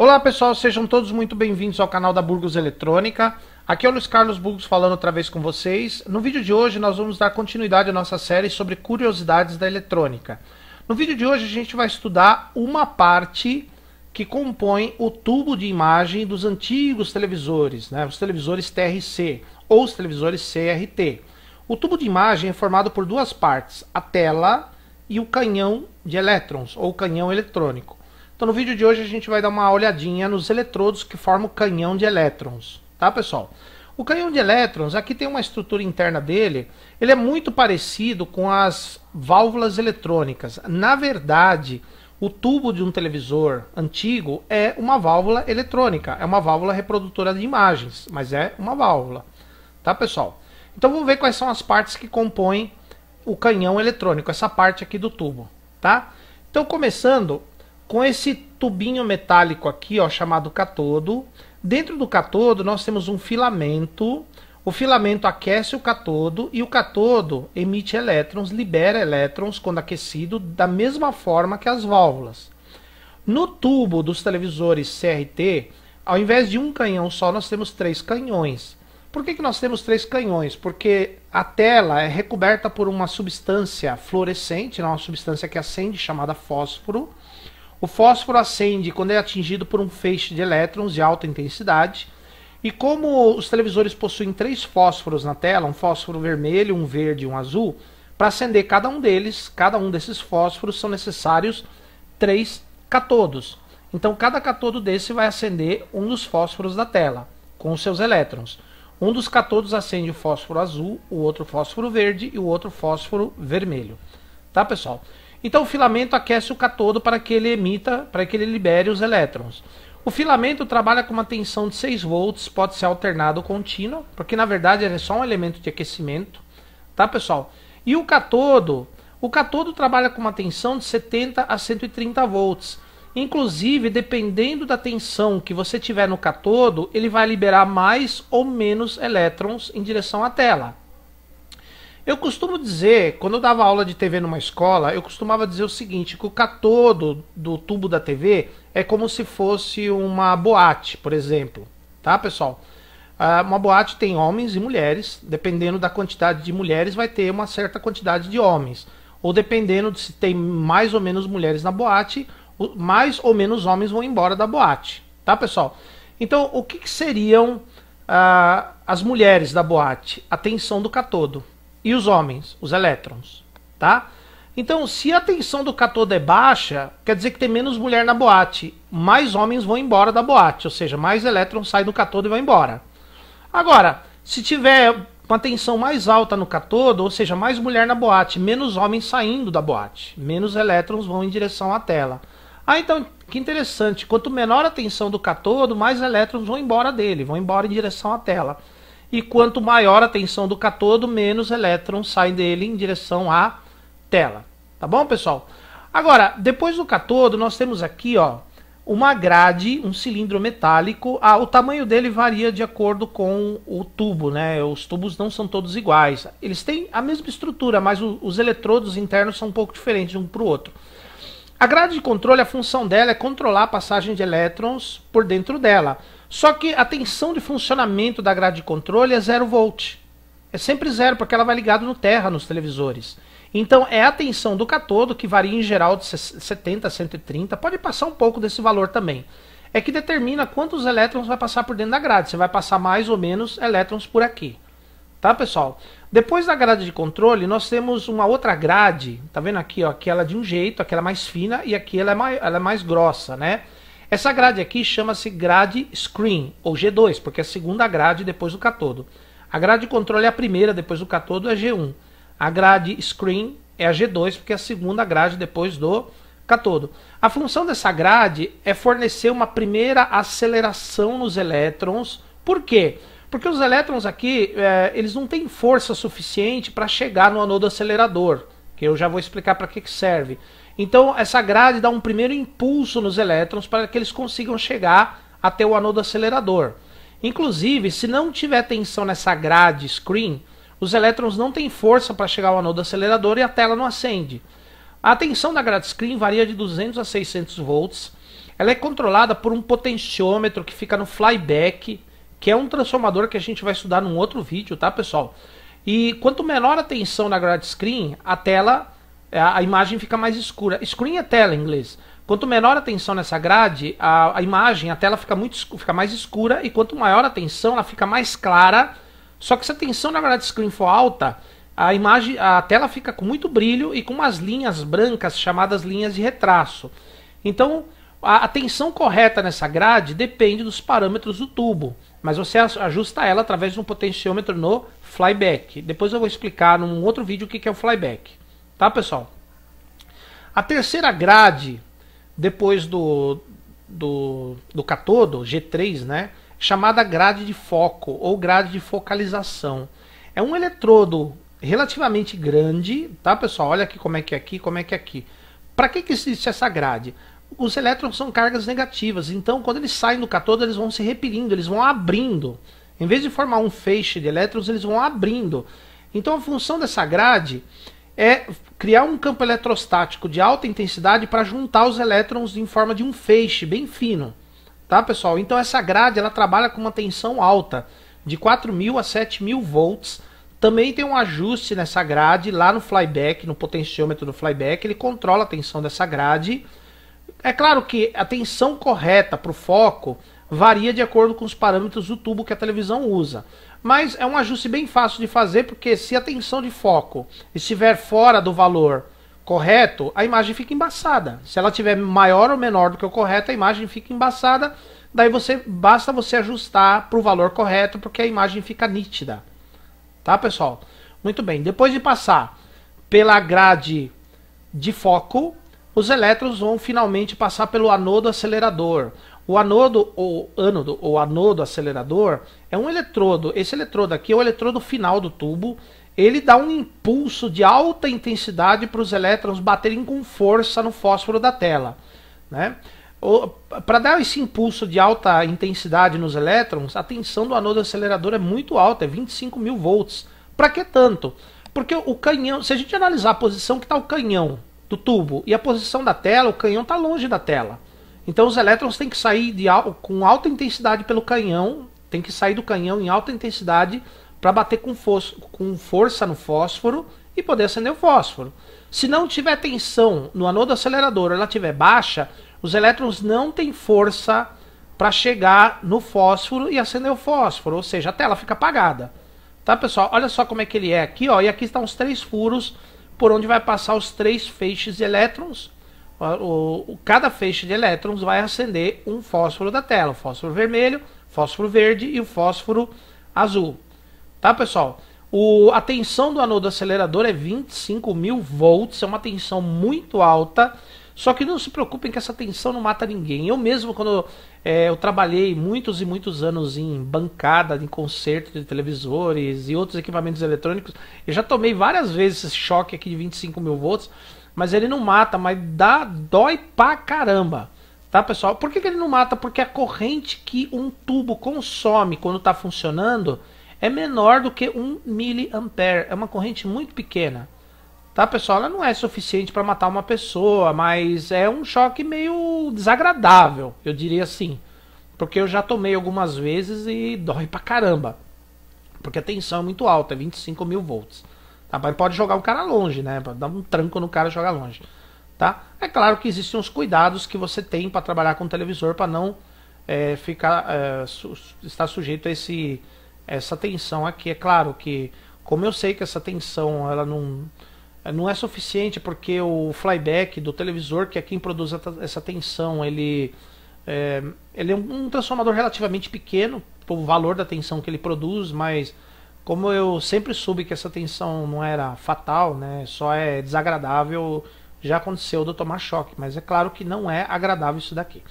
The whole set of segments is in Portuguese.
Olá pessoal, sejam todos muito bem-vindos ao canal da Burgos Eletrônica. Aqui é o Luiz Carlos Burgos falando outra vez com vocês. No vídeo de hoje nós vamos dar continuidade à nossa série sobre curiosidades da eletrônica. No vídeo de hoje a gente vai estudar uma parte que compõe o tubo de imagem dos antigos televisores, né? os televisores TRC ou os televisores CRT. O tubo de imagem é formado por duas partes, a tela e o canhão de elétrons ou canhão eletrônico. Então no vídeo de hoje a gente vai dar uma olhadinha nos eletrodos que formam o canhão de elétrons, tá pessoal? O canhão de elétrons, aqui tem uma estrutura interna dele, ele é muito parecido com as válvulas eletrônicas. Na verdade, o tubo de um televisor antigo é uma válvula eletrônica, é uma válvula reprodutora de imagens, mas é uma válvula, tá pessoal? Então vamos ver quais são as partes que compõem o canhão eletrônico, essa parte aqui do tubo, tá? Então começando, com esse tubinho metálico aqui, ó, chamado catodo. Dentro do catodo nós temos um filamento. O filamento aquece o catodo e o catodo emite elétrons, libera elétrons quando aquecido, da mesma forma que as válvulas. No tubo dos televisores CRT, ao invés de um canhão só, nós temos três canhões. Por que, que nós temos três canhões? Porque a tela é recoberta por uma substância fluorescente, uma substância que acende, chamada fósforo. O fósforo acende quando é atingido por um feixe de elétrons de alta intensidade. E como os televisores possuem três fósforos na tela, um fósforo vermelho, um verde e um azul, para acender cada um deles, cada um desses fósforos, são necessários três catodos. Então cada catodo desse vai acender um dos fósforos da tela, com os seus elétrons. Um dos catodos acende o fósforo azul, o outro fósforo verde e o outro fósforo vermelho. Tá, pessoal? Então o filamento aquece o catodo para que ele emita, para que ele libere os elétrons. O filamento trabalha com uma tensão de 6 volts, pode ser alternado ou contínuo, porque na verdade ele é só um elemento de aquecimento, tá pessoal? E o catodo, o catodo trabalha com uma tensão de 70 a 130 volts. Inclusive, dependendo da tensão que você tiver no catodo, ele vai liberar mais ou menos elétrons em direção à tela. Eu costumo dizer, quando eu dava aula de TV numa escola, eu costumava dizer o seguinte, que o catodo do tubo da TV é como se fosse uma boate, por exemplo. Tá, pessoal? Uh, uma boate tem homens e mulheres, dependendo da quantidade de mulheres, vai ter uma certa quantidade de homens. Ou dependendo de se tem mais ou menos mulheres na boate, mais ou menos homens vão embora da boate. Tá, pessoal? Então, o que, que seriam uh, as mulheres da boate? A tensão do catodo e os homens, os elétrons, tá? Então, se a tensão do catodo é baixa, quer dizer que tem menos mulher na boate, mais homens vão embora da boate, ou seja, mais elétrons saem do catodo e vão embora. Agora, se tiver uma tensão mais alta no catodo, ou seja, mais mulher na boate, menos homens saindo da boate, menos elétrons vão em direção à tela. Ah, então, que interessante, quanto menor a tensão do catodo, mais elétrons vão embora dele, vão embora em direção à tela e quanto maior a tensão do catodo, menos elétrons saem dele em direção à tela. Tá bom, pessoal? Agora, depois do catodo, nós temos aqui ó, uma grade, um cilindro metálico. Ah, o tamanho dele varia de acordo com o tubo, né? Os tubos não são todos iguais. Eles têm a mesma estrutura, mas o, os eletrodos internos são um pouco diferentes um para o outro. A grade de controle, a função dela é controlar a passagem de elétrons por dentro dela. Só que a tensão de funcionamento da grade de controle é 0 volt. É sempre zero, porque ela vai ligada no terra nos televisores. Então é a tensão do catodo, que varia em geral de 70 a 130, pode passar um pouco desse valor também. É que determina quantos elétrons vai passar por dentro da grade. Você vai passar mais ou menos elétrons por aqui. Tá, pessoal? Depois da grade de controle, nós temos uma outra grade. Tá vendo aqui, ó? Aquela de um jeito, aquela mais fina e aqui ela é mais, ela é mais grossa, né? Essa grade aqui chama-se grade screen, ou G2, porque é a segunda grade depois do catodo. A grade de controle é a primeira, depois do catodo é G1. A grade screen é a G2, porque é a segunda grade depois do catodo. A função dessa grade é fornecer uma primeira aceleração nos elétrons. Por quê? Porque os elétrons aqui, é, eles não têm força suficiente para chegar no anodo acelerador, que eu já vou explicar para que, que serve. Então, essa grade dá um primeiro impulso nos elétrons para que eles consigam chegar até o anodo acelerador. Inclusive, se não tiver tensão nessa grade screen, os elétrons não têm força para chegar ao anodo acelerador e a tela não acende. A tensão da grade screen varia de 200 a 600 volts. Ela é controlada por um potenciômetro que fica no flyback, que é um transformador que a gente vai estudar num outro vídeo, tá, pessoal? E quanto menor a tensão na grade screen, a tela, a imagem fica mais escura. Screen é tela em inglês. Quanto menor a tensão nessa grade, a, a imagem, a tela fica, muito, fica mais escura e quanto maior a tensão, ela fica mais clara. Só que se a tensão na grade screen for alta, a imagem, a tela fica com muito brilho e com umas linhas brancas chamadas linhas de retraço. Então, a, a tensão correta nessa grade depende dos parâmetros do tubo, mas você ajusta ela através de um potenciômetro no flyback. Depois eu vou explicar num outro vídeo o que é o flyback. Tá, pessoal? A terceira grade depois do, do, do catodo, G3, né? Chamada grade de foco ou grade de focalização. É um eletrodo relativamente grande, tá pessoal? Olha aqui como é que é aqui, como é que é aqui. Para que, que existe essa grade? Os elétrons são cargas negativas, então quando eles saem do catodo, eles vão se repelindo, eles vão abrindo. Em vez de formar um feixe de elétrons, eles vão abrindo. Então a função dessa grade é criar um campo eletrostático de alta intensidade para juntar os elétrons em forma de um feixe bem fino. Tá, pessoal? Então essa grade ela trabalha com uma tensão alta, de 4.000 a 7.000 volts. Também tem um ajuste nessa grade lá no flyback, no potenciômetro do flyback, ele controla a tensão dessa grade. É claro que a tensão correta para o foco varia de acordo com os parâmetros do tubo que a televisão usa. Mas é um ajuste bem fácil de fazer, porque se a tensão de foco estiver fora do valor correto, a imagem fica embaçada. Se ela tiver maior ou menor do que o correto, a imagem fica embaçada. Daí você basta você ajustar para o valor correto, porque a imagem fica nítida. Tá, pessoal? Muito bem. Depois de passar pela grade de foco, os elétrons vão finalmente passar pelo anodo acelerador. O anodo ou ânodo ou anodo acelerador é um eletrodo. Esse eletrodo aqui é o eletrodo final do tubo. Ele dá um impulso de alta intensidade para os elétrons baterem com força no fósforo da tela. Né? Para dar esse impulso de alta intensidade nos elétrons, a tensão do anodo acelerador é muito alta, é 25 mil volts. Para que tanto? Porque o canhão, se a gente analisar a posição que está o canhão do tubo e a posição da tela, o canhão está longe da tela. Então os elétrons têm que sair de, com alta intensidade pelo canhão, tem que sair do canhão em alta intensidade para bater com, com força no fósforo e poder acender o fósforo. Se não tiver tensão no anodo acelerador, ela tiver baixa, os elétrons não têm força para chegar no fósforo e acender o fósforo, ou seja, a tela fica apagada. Tá, pessoal? Olha só como é que ele é aqui, ó, e aqui estão os três furos por onde vai passar os três feixes de elétrons o, o, cada feixe de elétrons vai acender um fósforo da tela, o fósforo vermelho, fósforo verde e o fósforo azul. Tá, pessoal? O, a tensão do anodo acelerador é 25 mil volts, é uma tensão muito alta. Só que não se preocupem que essa tensão não mata ninguém. Eu mesmo, quando é, eu trabalhei muitos e muitos anos em bancada, em concerto de televisores e outros equipamentos eletrônicos, eu já tomei várias vezes esse choque aqui de 25 mil volts. Mas ele não mata, mas dá dói pra caramba. Tá, pessoal? Por que, que ele não mata? Porque a corrente que um tubo consome quando está funcionando é menor do que 1 miliampere. É uma corrente muito pequena. Tá, pessoal? Ela não é suficiente para matar uma pessoa, mas é um choque meio desagradável, eu diria assim. Porque eu já tomei algumas vezes e dói pra caramba. Porque a tensão é muito alta, é 25 mil volts. Tá? Mas pode jogar o cara longe, né? Pode dar um tranco no cara e jogar longe. Tá? É claro que existem os cuidados que você tem para trabalhar com o televisor para não é, ficar é, su estar sujeito a esse, essa tensão aqui. É claro que, como eu sei que essa tensão ela não, não é suficiente porque o flyback do televisor, que é quem produz essa tensão, ele é, ele é um transformador relativamente pequeno o valor da tensão que ele produz, mas como eu sempre soube que essa tensão não era fatal, né, só é desagradável, já aconteceu de eu tomar choque, mas é claro que não é agradável isso daqui.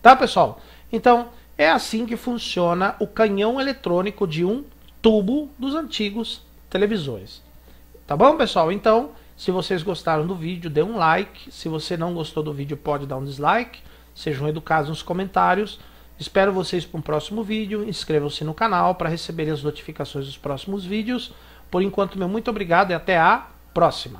Tá, pessoal? Então, é assim que funciona o canhão eletrônico de um tubo dos antigos televisores. Tá bom, pessoal? Então, se vocês gostaram do vídeo, dê um like. Se você não gostou do vídeo, pode dar um dislike. Sejam educados nos comentários. Espero vocês para um próximo vídeo. Inscrevam-se no canal para receberem as notificações dos próximos vídeos. Por enquanto, meu muito obrigado e até a próxima.